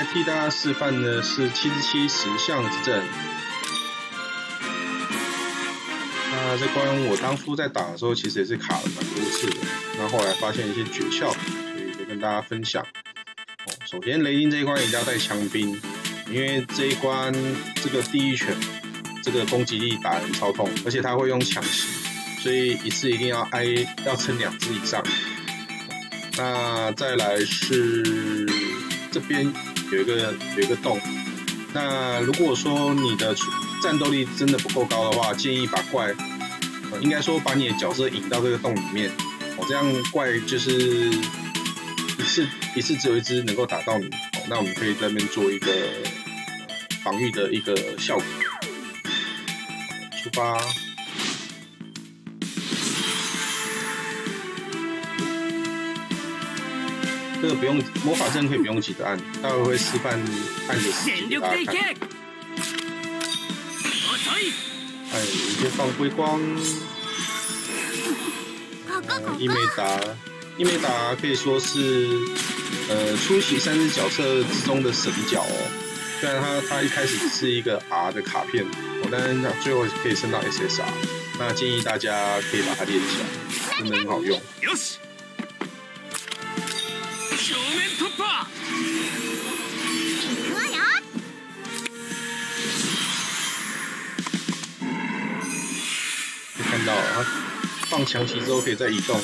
来替大家示范的是七十七石像之阵。那这关我当初在打的时候，其实也是卡了蛮多次的。那后来发现一些诀窍，所以就跟大家分享。哦，首先雷丁这一关一定要带枪兵，因为这一关这个地狱犬这个攻击力打人超痛，而且他会用抢袭，所以一次一定要挨要撑两只以上。那再来是这边有一个有一个洞，那如果说你的战斗力真的不够高的话，建议把怪。应该说把你的角色引到这个洞里面，哦，这样怪就是一次一次只有一只能够打到你，哦，那我们可以在那边做一个防御的一个效果。出发，这个不用魔法阵可以不用急着按，待会会示范按的时机给大家看。哎，先放微光。伊美达，伊美达可以说是呃出席三只角色之中的神角哦。虽然它它一开始是一个 R 的卡片，我，但是他最后可以升到 SSR。那建议大家可以把它练起来，真的很好用。放强袭之后可以再移动，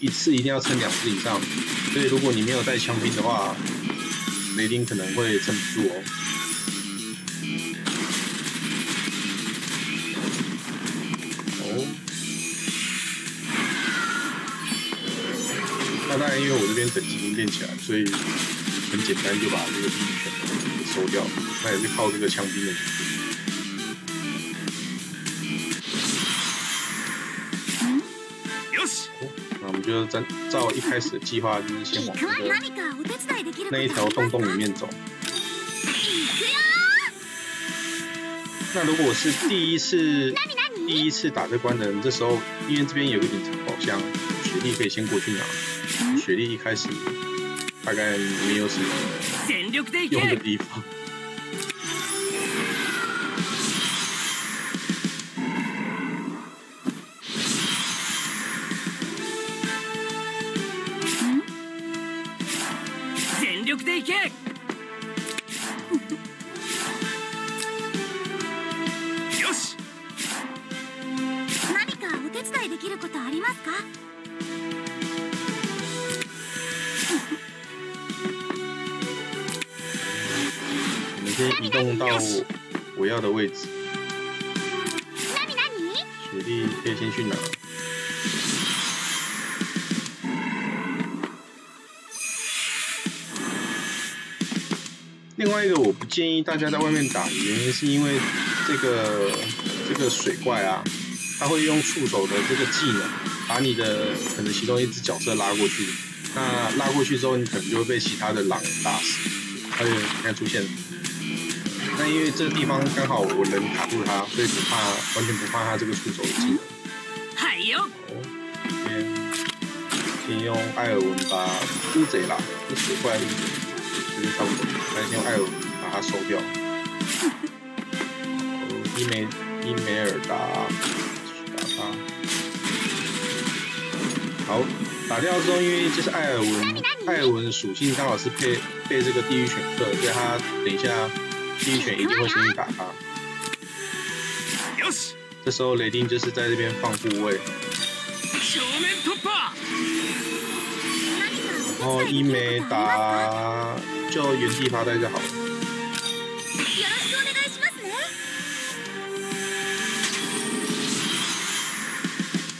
一次一定要撑两次以上，所以如果你没有带枪兵的话，雷丁可能会撑不住哦。哦，那当然因为我这边等级已经练起来，所以很简单就把这个第一拳给收掉，那也是靠这个枪兵的。就照照一开始的计划，就是先往那一条洞洞里面走。那如果是第一次第一次打这关的人，这时候因为这边有个隐藏宝箱，雪莉可以先过去拿。雪莉一开始大概没有什么用的地方。力でいけ！よし！何かお手伝いできることありますか？你可以移动到我要的位置。水力可以先去哪。另外一个我不建议大家在外面打，原因是因为这个这个水怪啊，他会用触手的这个技能，把你的可能其中一只角色拉过去。那拉过去之后，你可能就会被其他的狼人打死。而且你看出现。那因为这个地方刚好我能卡住它，所以不怕，完全不怕它这个触手的技能。还有，先先用艾尔文把乌贼啦，这水怪乌贼，就是差不多。先用艾尔文把它收掉。伊梅伊梅尔达，打他。好，打掉之后，因为这是艾尔文，艾尔文属性刚好是配配这个地狱犬克，所以他等一下。地狱犬一定会先去打他。这时候雷丁就是在这边放护卫。然后伊梅打就原地发呆就好了。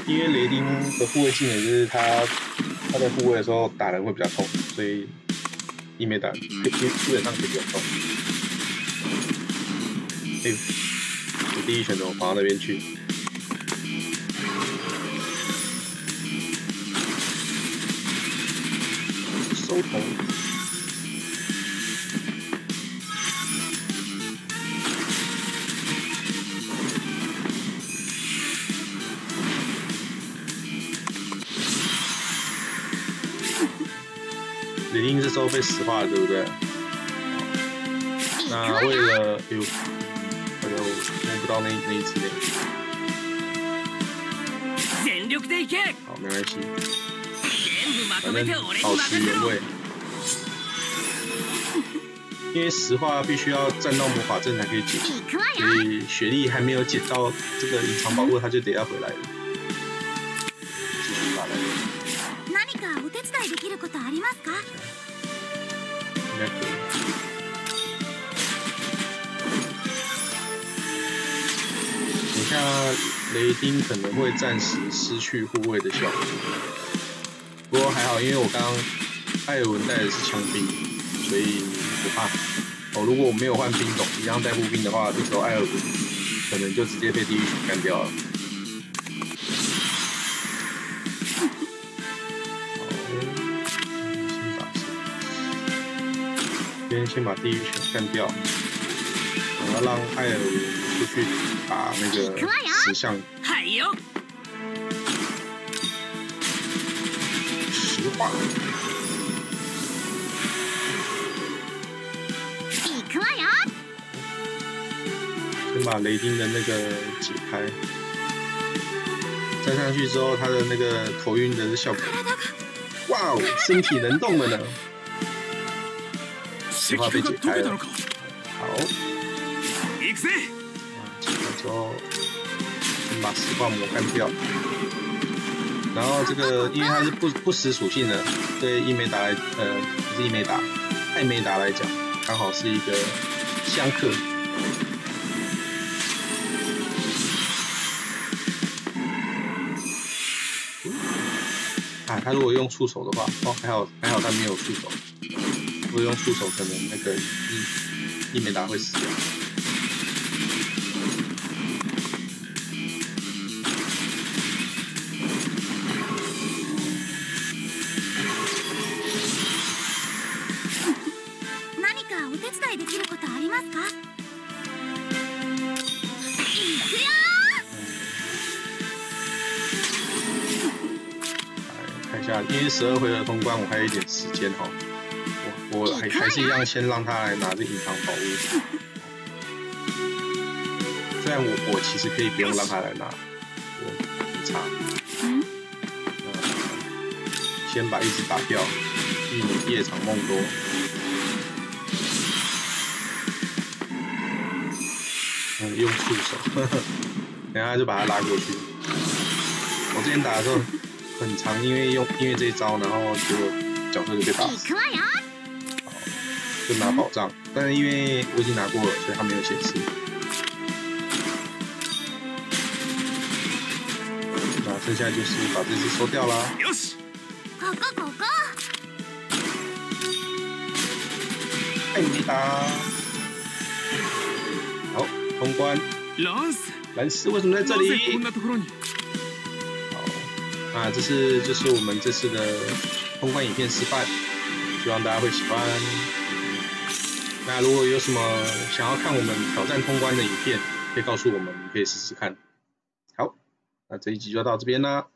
因为雷丁的护卫技能就是他他在护卫的时候打人会比较痛，所以伊梅打基基本上可以不用动。我第一选择我跑到那边去，收头。李丁这时候被石化了，对不对？那为了，哎呦，好像我摸不到那那一只呢。好，没关系，反正保持原位。因为石化必须要站到魔法阵才可以解，所以雪莉还没有捡到这个隐藏宝物，他就得要回来了。继续打来。何かお手伝いできることありますか？应该可以。等下雷丁可能会暂时失去护卫的效果，不过还好，因为我刚刚艾尔文带的是枪兵，所以。不怕哦，如果我没有换兵种，一样带步兵的话，这时候艾尔文可能就直接被地狱犬干掉了。 先先把地狱犬干掉，然后让艾尔出去打那个石像。石化。先把雷丁的那个解开，站上去之后，他的那个头晕的效果，哇哦，身体能动了呢！石化被解开了，好，啊，解开之后，先把石化魔干掉，然后这个因为它是不不死属性的，对伊美达来，呃，不是伊美达，艾美达来讲，刚好是一个相克。他如果用触手的话，哦，还好还好他没有触手。如果用触手，可能那个伊伊美达会死掉。因为十二回合通关，我还有一点时间哈，我我还还是一样先让他来拿这隐藏宝物。虽然我我其实可以不用让他来拿，我不差。嗯。先把一只打掉，避免夜长梦多。嗯，用触手，等下就把他拉过去。我之前打的时候。很长，因为用因为这一招，然后结果角色就被打死。好，就拿宝藏，但是因为我已经拿过了，所以它没有显示。那剩下就是把这只收掉啦。狗狗狗狗。艾米达。好，通关。蓝斯，蓝斯为什么在这里？啊，这是就是我们这次的通关影片示范，希望大家会喜欢。那如果有什么想要看我们挑战通关的影片，可以告诉我们，可以试试看。好，那这一集就到这边啦。